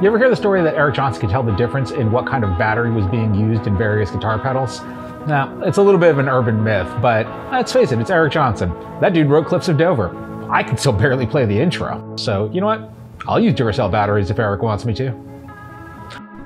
You ever hear the story that Eric Johnson could tell the difference in what kind of battery was being used in various guitar pedals? Now, it's a little bit of an urban myth, but let's face it, it's Eric Johnson. That dude wrote Cliffs of Dover. I can still barely play the intro. So, you know what? I'll use Duracell batteries if Eric wants me to.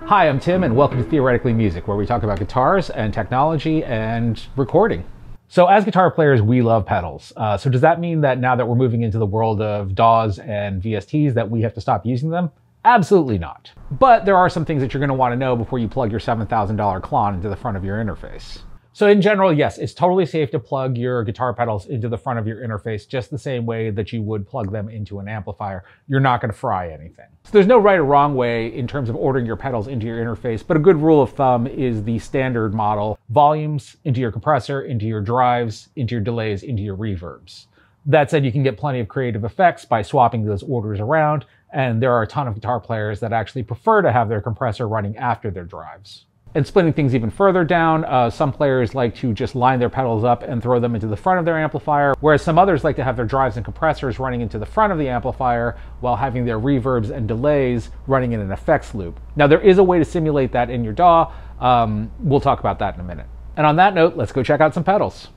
Hi, I'm Tim, and welcome to Theoretically Music, where we talk about guitars and technology and recording. So, as guitar players, we love pedals. Uh, so, does that mean that now that we're moving into the world of DAWs and VSTs, that we have to stop using them? Absolutely not. But there are some things that you're going to want to know before you plug your $7,000 Klon into the front of your interface. So in general, yes, it's totally safe to plug your guitar pedals into the front of your interface just the same way that you would plug them into an amplifier. You're not going to fry anything. So there's no right or wrong way in terms of ordering your pedals into your interface, but a good rule of thumb is the standard model. Volumes into your compressor, into your drives, into your delays, into your reverbs. That said, you can get plenty of creative effects by swapping those orders around, and there are a ton of guitar players that actually prefer to have their compressor running after their drives. And splitting things even further down, uh, some players like to just line their pedals up and throw them into the front of their amplifier, whereas some others like to have their drives and compressors running into the front of the amplifier while having their reverbs and delays running in an effects loop. Now, there is a way to simulate that in your DAW. Um, we'll talk about that in a minute. And on that note, let's go check out some pedals.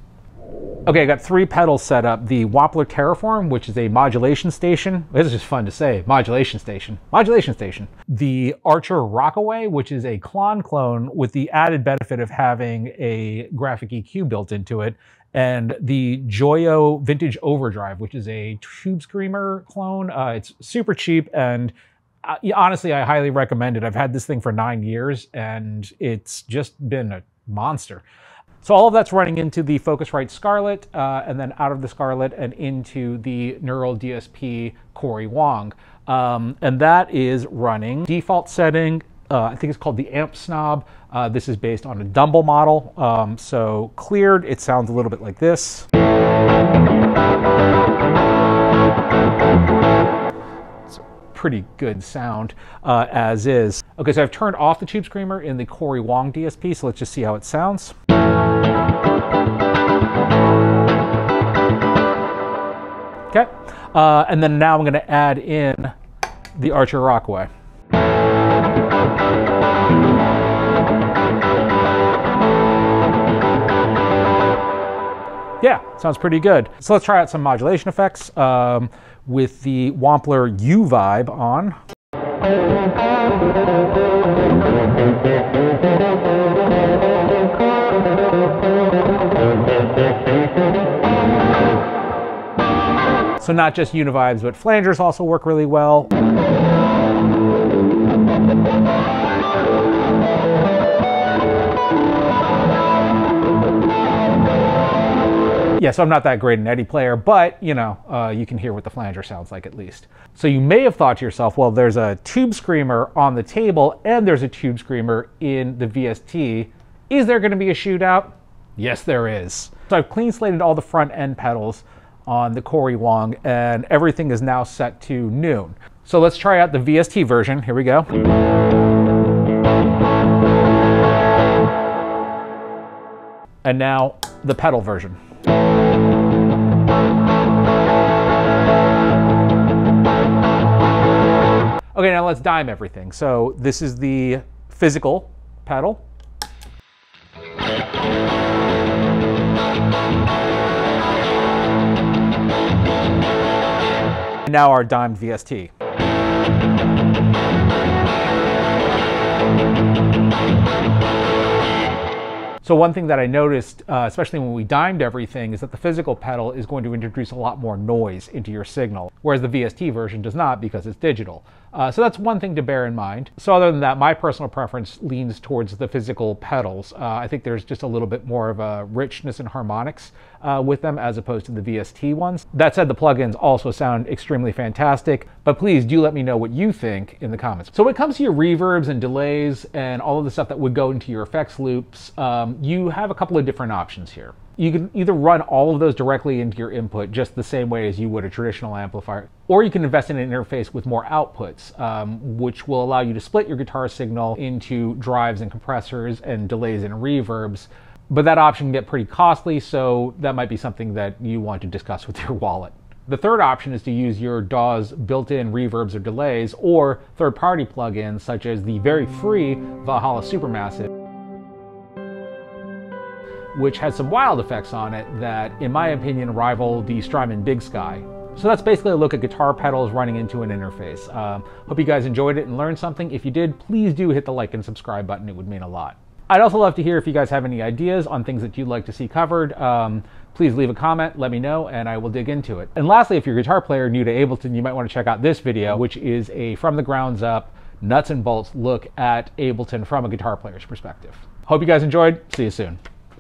Okay, I got three pedals set up. The Wampler Terraform, which is a modulation station. This is just fun to say. Modulation station. Modulation station. The Archer Rockway, which is a Klon clone with the added benefit of having a graphic EQ built into it. And the Joyo Vintage Overdrive, which is a Tube Screamer clone. Uh, it's super cheap and uh, honestly, I highly recommend it. I've had this thing for nine years and it's just been a monster. So all of that's running into the Focusrite Scarlett, uh, and then out of the Scarlett and into the Neural DSP Cory Wong. Um, and that is running default setting. Uh, I think it's called the Amp Snob. Uh, this is based on a Dumble model. Um, so cleared, it sounds a little bit like this. It's a pretty good sound uh, as is. Okay, so I've turned off the Tube Screamer in the Cory Wong DSP, so let's just see how it sounds. Okay, uh, and then now I'm going to add in the Archer Rockway. Yeah, sounds pretty good. So let's try out some modulation effects um, with the Wampler U Vibe on. So not just univibes, but flangers also work really well. Yeah, so I'm not that great an Eddie player, but you know, uh, you can hear what the flanger sounds like at least. So you may have thought to yourself, well, there's a tube screamer on the table and there's a tube screamer in the VST. Is there gonna be a shootout? Yes, there is. So I've clean slated all the front end pedals on the Cory Wong, and everything is now set to noon. So let's try out the VST version. Here we go. And now the pedal version. Okay, now let's dime everything. So this is the physical pedal. Now our dimed VST. So one thing that I noticed, uh, especially when we dimed everything, is that the physical pedal is going to introduce a lot more noise into your signal, whereas the VST version does not because it's digital. Uh, so that's one thing to bear in mind. So other than that, my personal preference leans towards the physical pedals. Uh, I think there's just a little bit more of a richness and harmonics uh, with them as opposed to the VST ones. That said, the plugins also sound extremely fantastic, but please do let me know what you think in the comments. So when it comes to your reverbs and delays and all of the stuff that would go into your effects loops, um, you have a couple of different options here. You can either run all of those directly into your input just the same way as you would a traditional amplifier, or you can invest in an interface with more outputs, um, which will allow you to split your guitar signal into drives and compressors and delays and reverbs. But that option can get pretty costly, so that might be something that you want to discuss with your wallet. The third option is to use your DAW's built-in reverbs or delays or third-party plugins such as the very free Valhalla Supermassive which has some wild effects on it that, in my opinion, rival the Strymon Big Sky. So that's basically a look at guitar pedals running into an interface. Um, hope you guys enjoyed it and learned something. If you did, please do hit the like and subscribe button. It would mean a lot. I'd also love to hear if you guys have any ideas on things that you'd like to see covered. Um, please leave a comment, let me know, and I will dig into it. And lastly, if you're a guitar player new to Ableton, you might want to check out this video, which is a from the grounds up, nuts and bolts look at Ableton from a guitar player's perspective. Hope you guys enjoyed. See you soon.